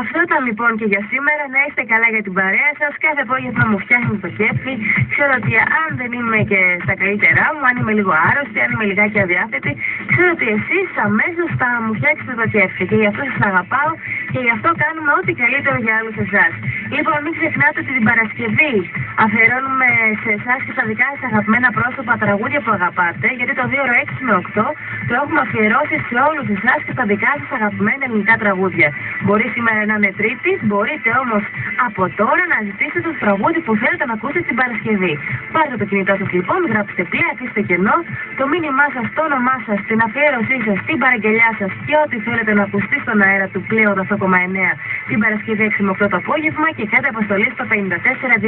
Αυτό ήταν λοιπόν και για σήμερα. Να είστε καλά για την παρέα σας. Κάθε απόγευμα μου φτιάχνει το κέφι. Ξέρω ότι αν δεν είμαι και στα καλύτερά μου, αν είμαι λίγο άρρωστη, αν είμαι λιγάκι αδιάθετη, ξέρω ότι εσείς αμέσως θα μου φτιάξετε το κέφι. Και γι' αυτό σας αγαπάω και γι' αυτό κάνουμε ό,τι καλύτερο για όλους εσάς. Λοιπόν, μην ξεχνάτε ότι την Παρασκευή αφιερώνουμε σε εσάς και στα δικά σας αγαπημένα πρόσωπα τραγούδια που αγαπάτε, γιατί το 2 6 με 8 το έχουμε αφιερώσει σε όλους εσάς και στα δικά σας αγαπημένα ελληνικά τραγούδια. Μπορεί σήμερα να είναι Τρίτης, μπορείτε όμως από τώρα να ζητήσετε το τραγούδι που θέλετε να ακούσετε την Παρασκευή. Πάρτε το κινητό σας λοιπόν, γράψτε πλέ, αφήστε κενό, το μήνυμά σας, το όνομά σας, την αφιέρωσή σας, την παραγγελιά σας και ό,τι θέλετε να ακουστεί στον αέρα του πλέον 8,9 την Παρασκευή 6 με 8 το απόγευμα και κάτι αποστολή στο 54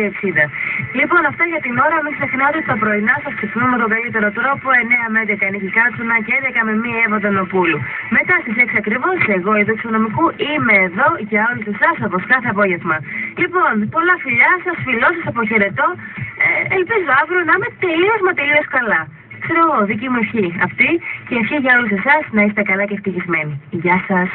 Λοιπόν, αυτά για την ώρα. Μην ξεχνάτε ότι τα πρωινά σας ξυπνούμε τον καλύτερο τρόπο 9 με 11 Νίκη Κάτσουνα και 11 με 1 Εύα Τονοπούλου. Μετά στις 6 ακριβώς, εγώ η Δοξονομικού είμαι εδώ για όλους εσάς όπως κάθε απόγευμα. Λοιπόν, πολλά φιλιά σας, φιλό σας, αποχαιρετώ. Ε, ελπίζω αύριο να είμαι τελείως μα τελείως καλά. Ξέρω, δική μου ευχή αυτή και ευχή για όλους εσάς να είστε καλά και ευτυχισμένοι. Γεια σας.